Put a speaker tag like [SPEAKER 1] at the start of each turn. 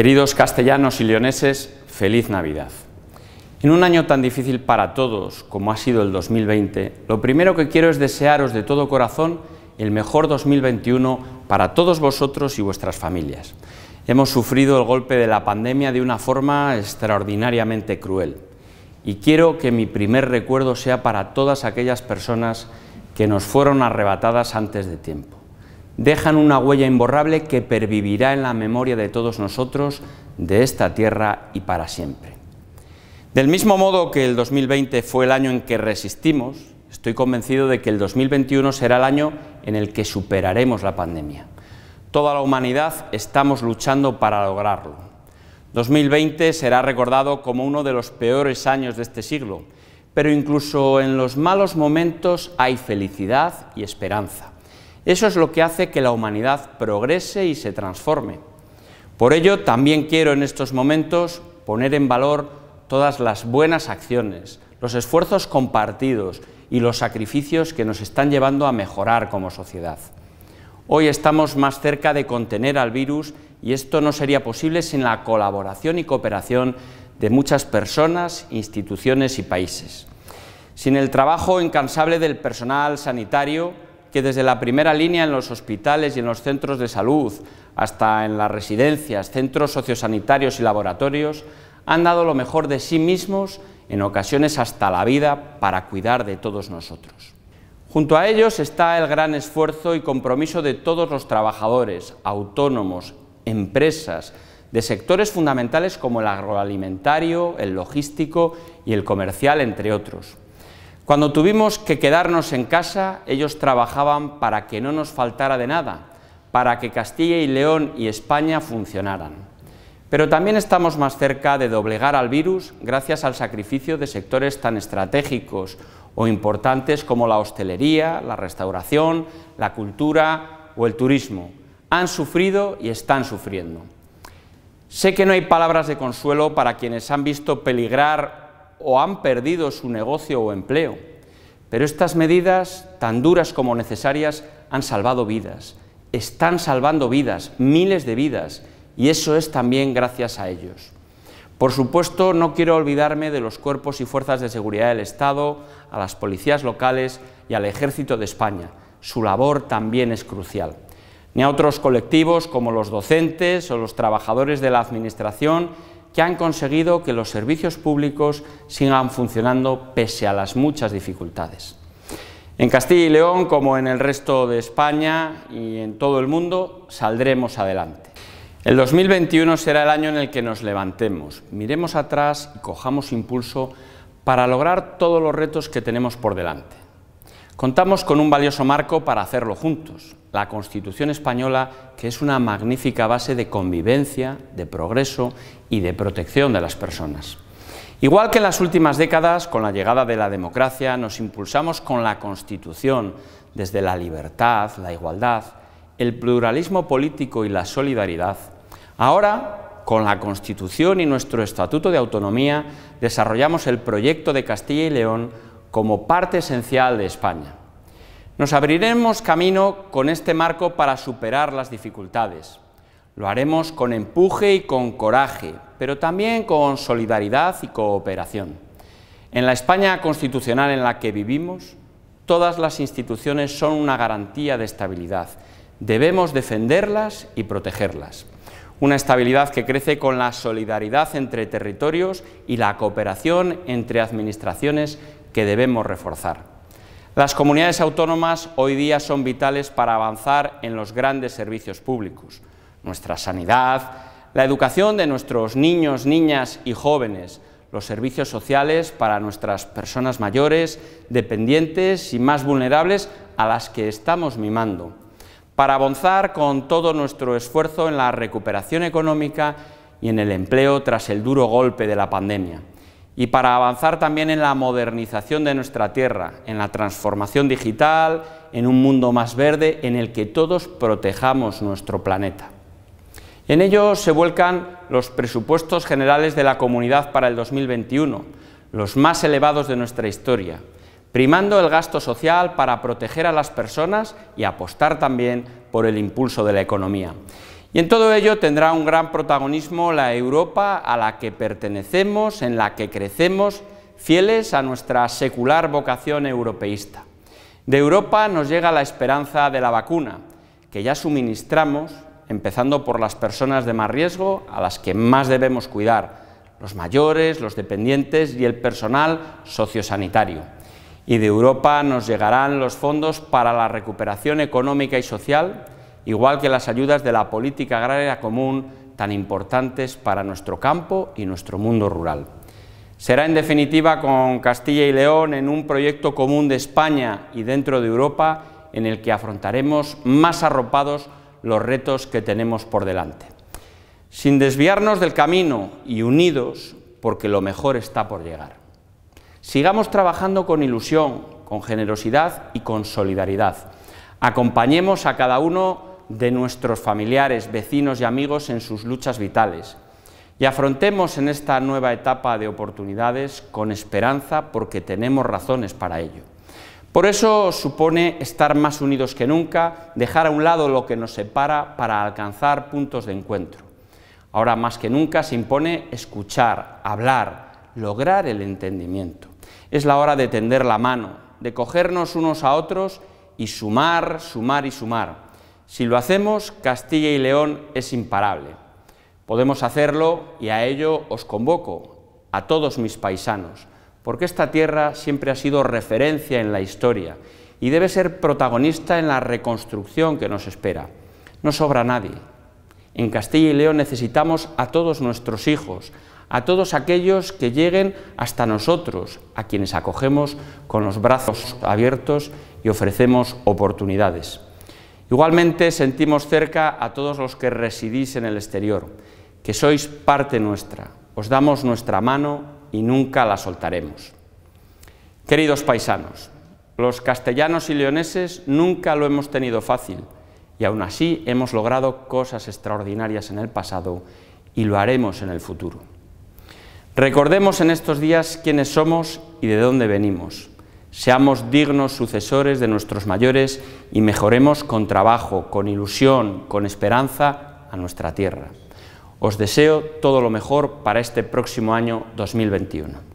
[SPEAKER 1] Queridos castellanos y leoneses, feliz Navidad. En un año tan difícil para todos como ha sido el 2020, lo primero que quiero es desearos de todo corazón el mejor 2021 para todos vosotros y vuestras familias. Hemos sufrido el golpe de la pandemia de una forma extraordinariamente cruel y quiero que mi primer recuerdo sea para todas aquellas personas que nos fueron arrebatadas antes de tiempo dejan una huella imborrable que pervivirá en la memoria de todos nosotros, de esta tierra y para siempre. Del mismo modo que el 2020 fue el año en que resistimos, estoy convencido de que el 2021 será el año en el que superaremos la pandemia. Toda la humanidad estamos luchando para lograrlo. 2020 será recordado como uno de los peores años de este siglo, pero incluso en los malos momentos hay felicidad y esperanza. Eso es lo que hace que la humanidad progrese y se transforme. Por ello, también quiero en estos momentos poner en valor todas las buenas acciones, los esfuerzos compartidos y los sacrificios que nos están llevando a mejorar como sociedad. Hoy estamos más cerca de contener al virus y esto no sería posible sin la colaboración y cooperación de muchas personas, instituciones y países. Sin el trabajo incansable del personal sanitario, que desde la primera línea en los hospitales y en los centros de salud, hasta en las residencias, centros sociosanitarios y laboratorios, han dado lo mejor de sí mismos, en ocasiones hasta la vida, para cuidar de todos nosotros. Junto a ellos está el gran esfuerzo y compromiso de todos los trabajadores, autónomos, empresas, de sectores fundamentales como el agroalimentario, el logístico y el comercial, entre otros. Cuando tuvimos que quedarnos en casa, ellos trabajaban para que no nos faltara de nada, para que Castilla y León y España funcionaran. Pero también estamos más cerca de doblegar al virus gracias al sacrificio de sectores tan estratégicos o importantes como la hostelería, la restauración, la cultura o el turismo. Han sufrido y están sufriendo. Sé que no hay palabras de consuelo para quienes han visto peligrar o han perdido su negocio o empleo. Pero estas medidas, tan duras como necesarias, han salvado vidas, están salvando vidas, miles de vidas, y eso es también gracias a ellos. Por supuesto, no quiero olvidarme de los cuerpos y fuerzas de seguridad del Estado, a las policías locales y al Ejército de España. Su labor también es crucial. Ni a otros colectivos como los docentes o los trabajadores de la Administración que han conseguido que los servicios públicos sigan funcionando pese a las muchas dificultades. En Castilla y León, como en el resto de España y en todo el mundo, saldremos adelante. El 2021 será el año en el que nos levantemos, miremos atrás y cojamos impulso para lograr todos los retos que tenemos por delante. Contamos con un valioso marco para hacerlo juntos, la Constitución española, que es una magnífica base de convivencia, de progreso y de protección de las personas. Igual que en las últimas décadas, con la llegada de la democracia, nos impulsamos con la Constitución desde la libertad, la igualdad, el pluralismo político y la solidaridad. Ahora, con la Constitución y nuestro Estatuto de Autonomía, desarrollamos el proyecto de Castilla y León como parte esencial de España. Nos abriremos camino con este marco para superar las dificultades. Lo haremos con empuje y con coraje, pero también con solidaridad y cooperación. En la España constitucional en la que vivimos, todas las instituciones son una garantía de estabilidad. Debemos defenderlas y protegerlas. Una estabilidad que crece con la solidaridad entre territorios y la cooperación entre administraciones que debemos reforzar. Las comunidades autónomas hoy día son vitales para avanzar en los grandes servicios públicos, nuestra sanidad, la educación de nuestros niños, niñas y jóvenes, los servicios sociales para nuestras personas mayores, dependientes y más vulnerables a las que estamos mimando, para avanzar con todo nuestro esfuerzo en la recuperación económica y en el empleo tras el duro golpe de la pandemia y para avanzar también en la modernización de nuestra tierra, en la transformación digital, en un mundo más verde en el que todos protejamos nuestro planeta. En ello se vuelcan los presupuestos generales de la comunidad para el 2021, los más elevados de nuestra historia, primando el gasto social para proteger a las personas y apostar también por el impulso de la economía. Y en todo ello tendrá un gran protagonismo la Europa a la que pertenecemos, en la que crecemos, fieles a nuestra secular vocación europeísta. De Europa nos llega la esperanza de la vacuna, que ya suministramos, empezando por las personas de más riesgo, a las que más debemos cuidar, los mayores, los dependientes y el personal sociosanitario. Y de Europa nos llegarán los fondos para la recuperación económica y social, igual que las ayudas de la política agraria común tan importantes para nuestro campo y nuestro mundo rural. Será en definitiva con Castilla y León en un proyecto común de España y dentro de Europa en el que afrontaremos más arropados los retos que tenemos por delante. Sin desviarnos del camino y unidos porque lo mejor está por llegar. Sigamos trabajando con ilusión, con generosidad y con solidaridad. Acompañemos a cada uno de nuestros familiares, vecinos y amigos en sus luchas vitales. Y afrontemos en esta nueva etapa de oportunidades con esperanza porque tenemos razones para ello. Por eso supone estar más unidos que nunca, dejar a un lado lo que nos separa para alcanzar puntos de encuentro. Ahora más que nunca se impone escuchar, hablar, lograr el entendimiento. Es la hora de tender la mano, de cogernos unos a otros y sumar, sumar y sumar si lo hacemos, Castilla y León es imparable. Podemos hacerlo y a ello os convoco, a todos mis paisanos, porque esta tierra siempre ha sido referencia en la historia y debe ser protagonista en la reconstrucción que nos espera. No sobra nadie. En Castilla y León necesitamos a todos nuestros hijos, a todos aquellos que lleguen hasta nosotros, a quienes acogemos con los brazos abiertos y ofrecemos oportunidades. Igualmente sentimos cerca a todos los que residís en el exterior, que sois parte nuestra, os damos nuestra mano y nunca la soltaremos. Queridos paisanos, los castellanos y leoneses nunca lo hemos tenido fácil y aún así hemos logrado cosas extraordinarias en el pasado y lo haremos en el futuro. Recordemos en estos días quiénes somos y de dónde venimos. Seamos dignos sucesores de nuestros mayores y mejoremos con trabajo, con ilusión, con esperanza a nuestra tierra. Os deseo todo lo mejor para este próximo año 2021.